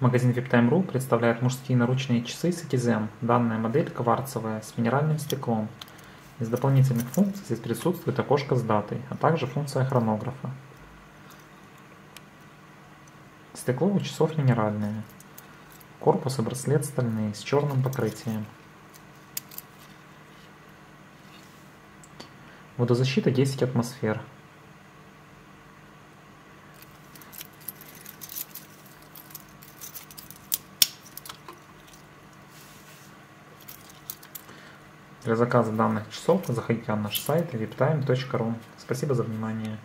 Магазин VIPTime.ru представляет мужские наручные часы Citizen. Данная модель кварцевая с минеральным стеклом. Из дополнительных функций здесь присутствует окошко с датой, а также функция хронографа. Стекло у часов минеральное. Корпус и браслет стальные с черным покрытием. Водозащита 10 атмосфер. Для заказа данных часов заходите на наш сайт viptime.ru. Спасибо за внимание.